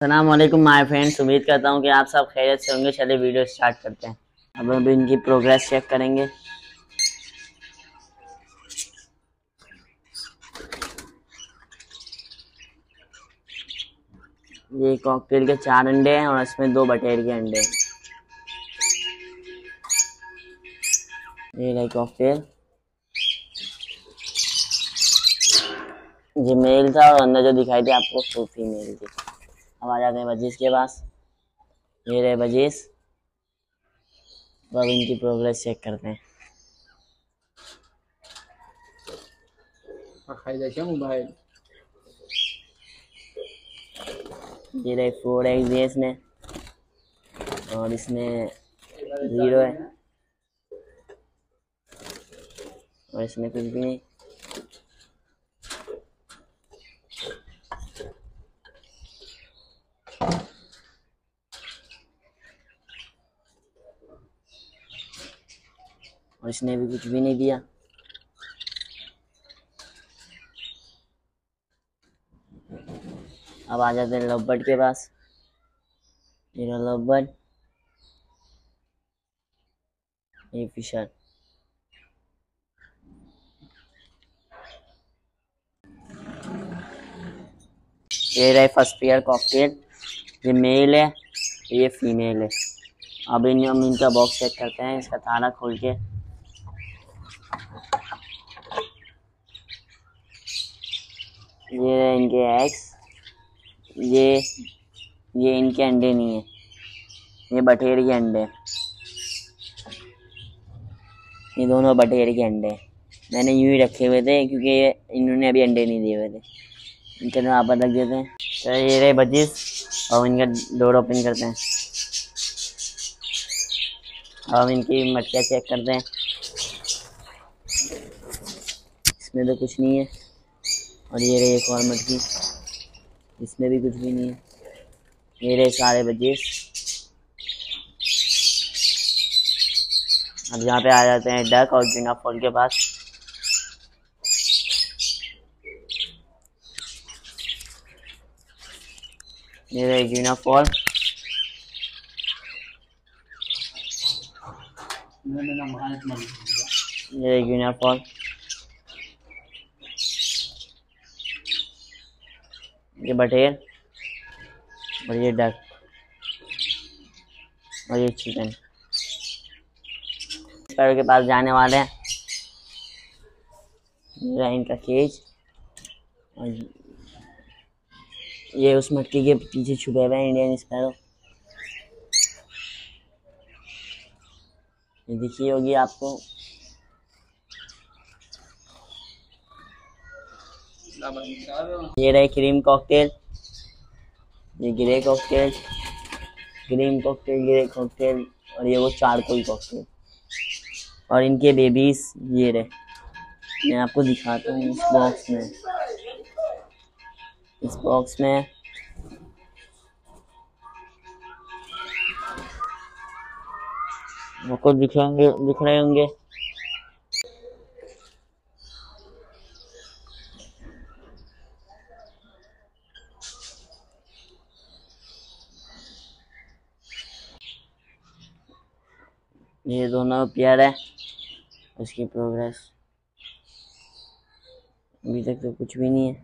वालेकुम my friends उम्मीद करता हूँ कि आप सब खैरियत से होंगे। चलिए वीडियो स्टार्ट करते हैं। अब अभी इनकी प्रोग्रेस चेक करेंगे। ये कॉकटेल के चार अंडे हैं और इसमें दो बटेर के अंडे हैं। ये रही कॉकटेल ये मेल था और अंदर जो दिखाई थी आपको, वो फीमेल थी। अब आ जाते हैं बजीज के पास। ये रहे बजीज तो अब इनकी प्रोग्रेस चेक करते हैं। मोबाइल? ये रहे फोर एक्स दिए इसने और इसमें ज़ीरो है। और इसमें कुछ भी नहीं। और इसने भी कुछ भी नहीं दिया। अब आ जाते हैं लवबर्ड के पास। ये लवबर्ड ये फिशर। ये रहे फ़र्स्ट पेयर कॉकटेल ये मेल है, ये फीमेल है। अब इन हम इनका बॉक्स चेक करते हैं, इसका ताला खोल के। ये इनके एग्स। ये ये इनके अंडे नहीं है। ये बटेर के अंडे। ये दोनों बटेर के अंडे। मैंने यूँ ही रखे हुए थे क्योंकि ये, इन्होंने अभी अंडे नहीं दिए हुए थे। इनके यहाँ पर रख देते हैं तो ये रहे बजीज और इनका डोर ओपन करते हैं। अब इनकी मटकियाँ चेक करते हैं। इसमें तो कुछ नहीं है। और ये रही एक और मटकी इसमें भी कुछ भी नहीं है। ये रहे सारे बजे। अब यहाँ पे आ जाते हैं डक और जिना फॉल के पास। ये रहे जीना फॉल ये रहे फॉल ये बटेर, और ये डक और ये चिकन पैरों के पास जाने वाले हैं। ये इनका केज और ये उस मटकी के पीछे छुपे हुए हैं इंडियन स्पैरो ये दिखी होगी आपको ये रहे क्रीम कॉकटेल। ये grey cockatiel. Cream cockatiel, grey cockatiel, और ये वो चारकोल कॉकटेल। और इनके बेबीज ये रहे। मैं आपको दिखाता हूँ इस बॉक्स में। इस बॉक्स में। आपको दिखाएँगे दिख रहे होंगे। ये दोनों पेयर है उसकी प्रोग्रेस अभी तक तो कुछ भी नहीं है।